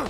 Ugh!